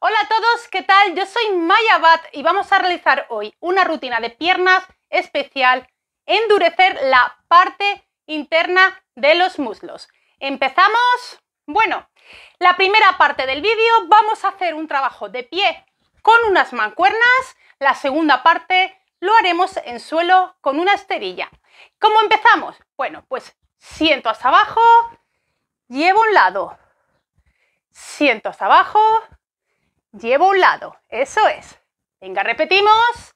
Hola a todos, ¿qué tal? Yo soy Maya Bat y vamos a realizar hoy una rutina de piernas especial, endurecer la parte interna de los muslos. ¿Empezamos? Bueno, la primera parte del vídeo vamos a hacer un trabajo de pie con unas mancuernas, la segunda parte lo haremos en suelo con una esterilla. ¿Cómo empezamos? Bueno, pues siento hasta abajo, llevo un lado, siento hasta abajo, llevo un lado, eso es. Venga, repetimos,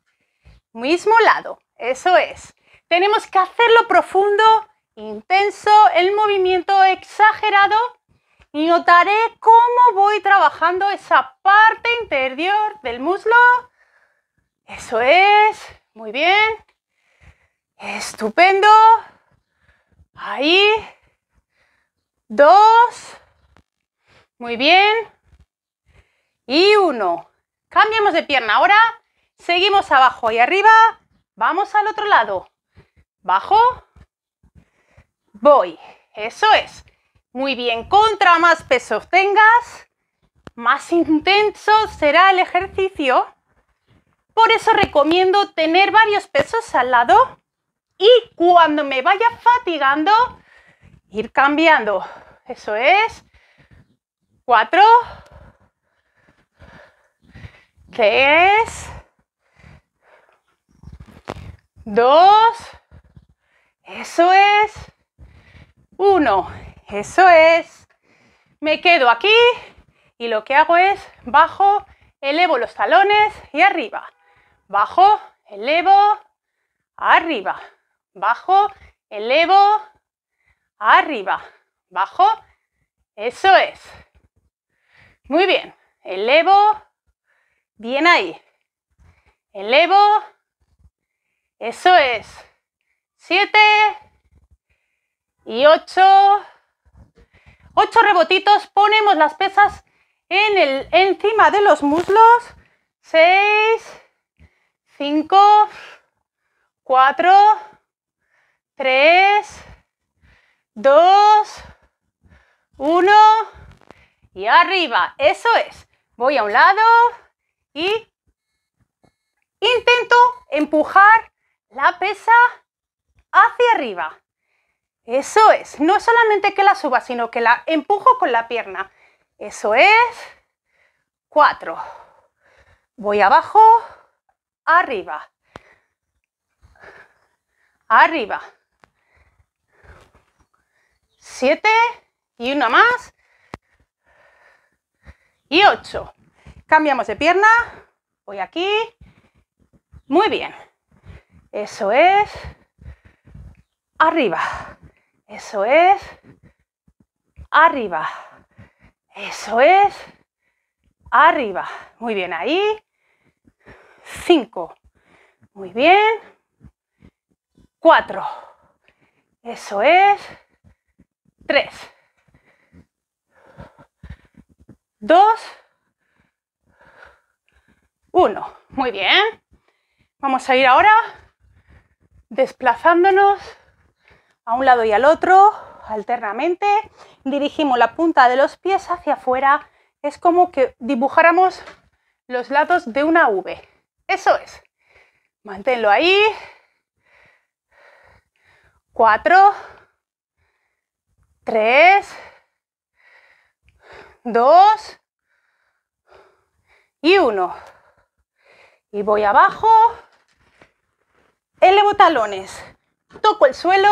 mismo lado, eso es. Tenemos que hacerlo profundo, intenso, el movimiento exagerado y notaré cómo voy trabajando esa parte interior del muslo. Eso es, muy bien. Estupendo. Ahí. Dos. Muy bien. Y uno. Cambiamos de pierna ahora. Seguimos abajo y arriba. Vamos al otro lado. Bajo. Voy. Eso es. Muy bien. Contra más peso tengas, más intenso será el ejercicio. Por eso recomiendo tener varios pesos al lado y cuando me vaya fatigando, ir cambiando. Eso es. Cuatro. Tres. Dos. Eso es. Uno. Eso es. Me quedo aquí y lo que hago es bajo, elevo los talones y arriba. Bajo, elevo, arriba bajo, elevo, arriba, bajo, eso es. Muy bien, elevo, bien ahí, elevo, eso es. Siete. Y ocho. Ocho rebotitos, ponemos las pesas en el, encima de los muslos. Seis, cinco, cuatro, 3, 2, 1 y arriba. Eso es. Voy a un lado y intento empujar la pesa hacia arriba. Eso es. No solamente que la suba, sino que la empujo con la pierna. Eso es. 4. Voy abajo, arriba. Arriba. 7 y una más. Y 8. Cambiamos de pierna. Voy aquí. Muy bien. Eso es. Arriba. Eso es. Arriba. Eso es. Arriba. Muy bien ahí. 5. Muy bien. 4. Eso es. 3, 2, 1. Muy bien. Vamos a ir ahora desplazándonos a un lado y al otro alternamente. Dirigimos la punta de los pies hacia afuera. Es como que dibujáramos los lados de una V. Eso es. Manténlo ahí. 4, 3, 2 y 1. Y voy abajo, elevo talones, toco el suelo,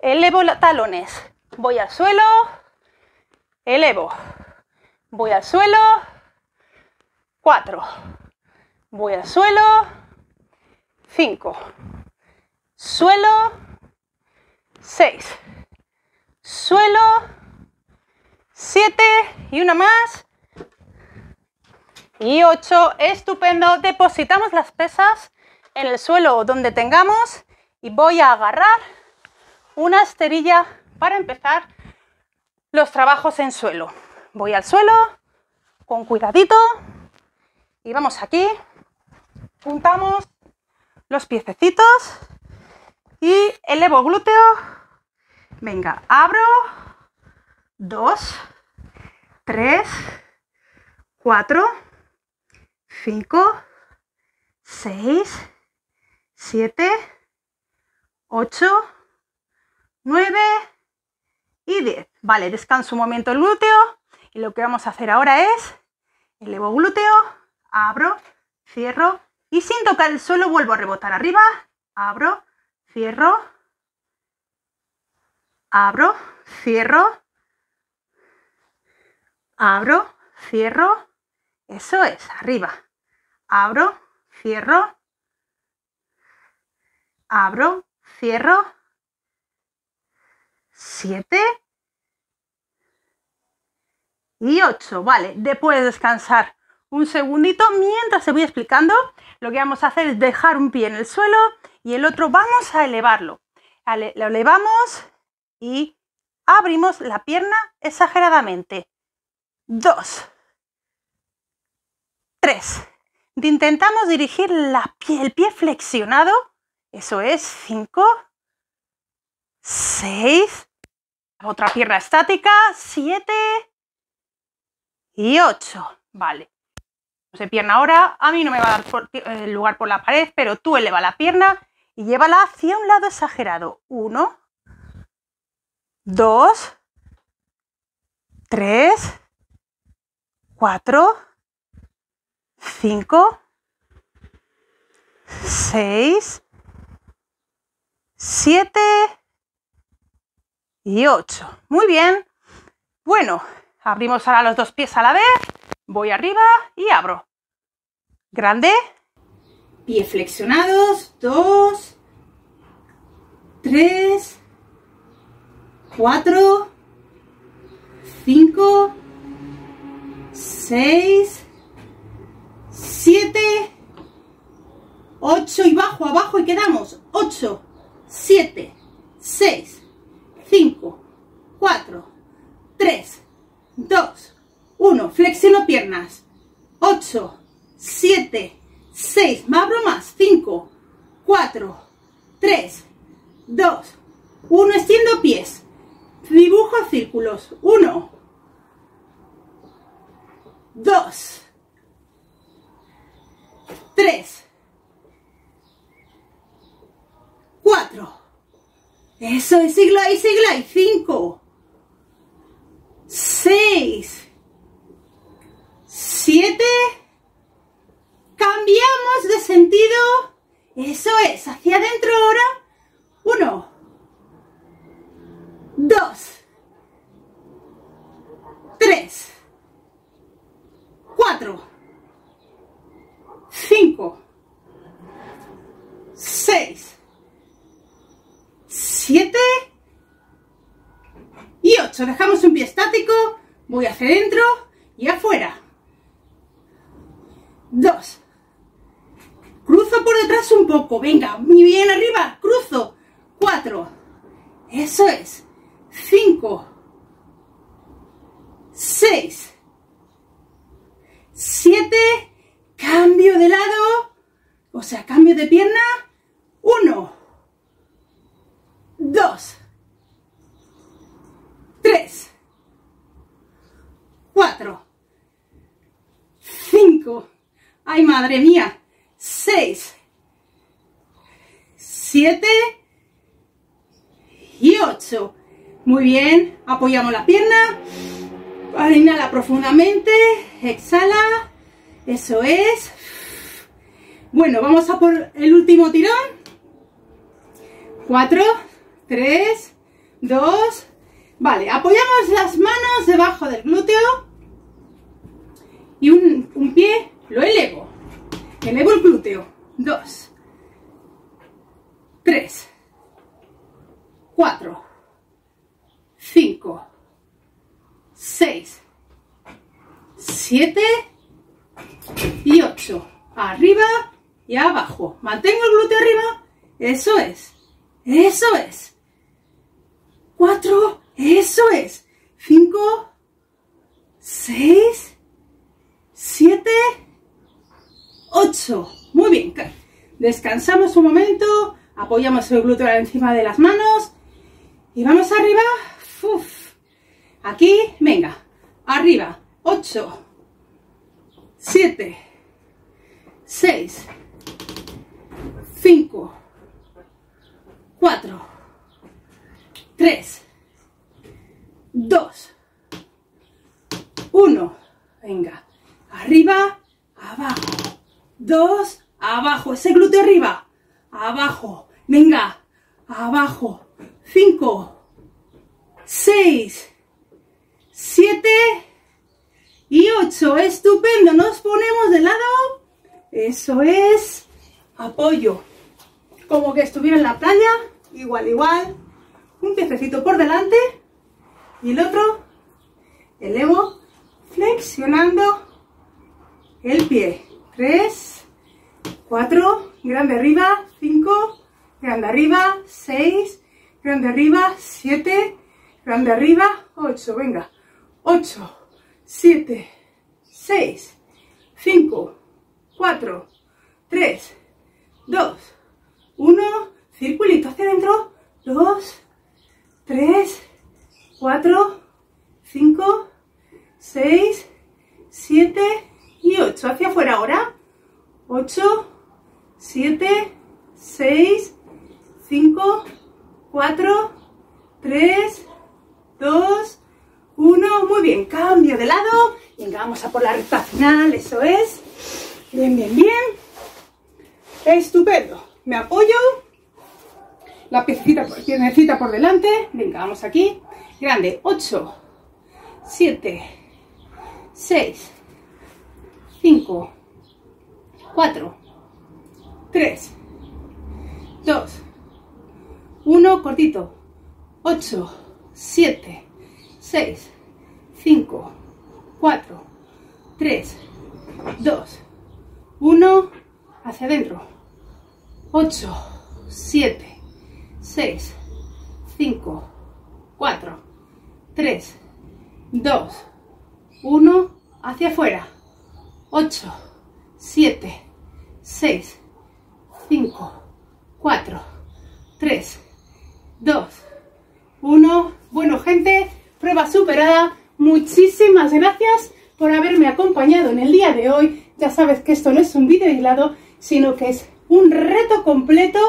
elevo talones, voy al suelo, elevo, voy al suelo, 4, voy al suelo, 5, suelo, 6, suelo, 7 y una más. Y 8, estupendo. Depositamos las pesas en el suelo donde tengamos y voy a agarrar una esterilla para empezar los trabajos en suelo. Voy al suelo con cuidadito y vamos aquí. Juntamos los piececitos y elevo glúteo Venga, abro. Dos, tres, 4, 5, 6, 7, 8, 9 y 10. Vale, descanso un momento el glúteo y lo que vamos a hacer ahora es elevo glúteo, abro, cierro y sin tocar el suelo vuelvo a rebotar arriba, abro, cierro, abro, cierro, abro, cierro, eso es, arriba, abro, cierro, abro, cierro, 7 y 8. Vale, después de descansar un segundito mientras se voy explicando. Lo que vamos a hacer es dejar un pie en el suelo y el otro vamos a elevarlo. Lo elevamos y abrimos la pierna exageradamente. 2, 3. Intentamos dirigir la el pie flexionado. Eso es 5, 6, otra pierna estática, 7 y 8. Vale. No sé pierna ahora, a mí no me va a dar eh, lugar por la pared, pero tú eleva la pierna y llévala hacia un lado exagerado. 1, 2, 3, 4, 5, 6, 7 y 8. Muy bien. Bueno, abrimos ahora los dos pies a la vez. Voy arriba y abro. Grande. Pie flexionados. 2, 3, 4, 5, 6, 7, 8 y bajo, abajo y quedamos. 8, 7, 6, 5, 4, 3, 2, 1. Flexiono piernas. 8, 7, 6. Me abro más. 5, 4, 3, 2, 1. Extiendo pies. Dibujo círculos. 1, 2, 3, 4, eso es, siglo ahí, siglo ahí. Cinco. Seis. Siete. Cambiamos de sentido. Eso es, hacia adentro ahora. Uno. Dos. Tres. Cuatro. Cinco. Seis. 7 y 8. Dejamos un pie estático, voy hacia adentro y afuera. 2. Cruzo por detrás un poco, venga, muy bien arriba, cruzo. 4. Eso es. 5. 6. 7. Cambio de lado, o sea, cambio de pierna. 1. 2, 3, 4, 5, ay madre mía, 6, 7 y 8. Muy bien, apoyamos la pierna, inhala profundamente, exhala, eso es. Bueno, vamos a por el último tirón. 4, 3, 2, vale, apoyamos las manos debajo del glúteo y un, pie lo elevo, elevo el glúteo, 2, 3, 4, 5, 6, 7 y 8. Arriba y abajo. Mantengo el glúteo arriba. Eso es. Eso es. 4, eso es. 5, 6, 7, 8. Muy bien. Descansamos un momento, apoyamos el glúteo encima de las manos y vamos arriba. Uf. Aquí, venga, arriba. 8, 7, 6, 5, 4, 3, 2, 1. Venga, arriba, abajo, 2, abajo, ese glúteo arriba, abajo, venga, abajo, 5, 6, 7 y 8. Estupendo, nos ponemos de lado. Eso es apoyo. Como que estuviera en la playa, igual, igual. Un piececito por delante. Y el otro elevo flexionando el pie. 3, 4, grande arriba, 5, grande arriba, 6, grande arriba, 7, grande arriba, 8, venga, 8, 7, 6, 5, 4, 3, 2, 1, circulito hacia adentro, 2, 3, 4, 5, 6, 7 y 8. Hacia afuera ahora. 8, 7, 6, 5, 4, 3, 2, 1. Muy bien, cambio de lado. Venga, vamos a por la recta final, eso es. Bien, bien, bien. Estupendo. Me apoyo. La piecita, piececita por delante. Venga, vamos aquí. Grande. 8, 7, 6, 5, 4, 3, 2, 1, cortito, 8, 7, 6, 5, 4, 3, 2, 1, hacia adentro, 8, 7, 6, 5, 4, 3, 2, 1, hacia afuera, 8, 7, 6, 5, 4, 3, 2, 1. Bueno, gente, prueba superada. Muchísimas gracias por haberme acompañado en el día de hoy. Ya sabes que esto no es un vídeo aislado, sino que es un reto completo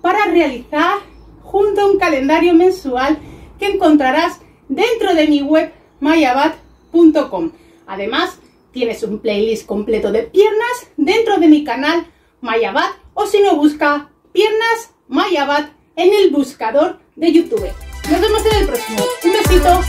para realizar junto a un calendario mensual que encontrarás dentro de mi web mayabat.com. Además, tienes un playlist completo de piernas dentro de mi canal Mayabat o si no busca piernas Mayabat en el buscador de YouTube. Nos vemos en el próximo. Un besito.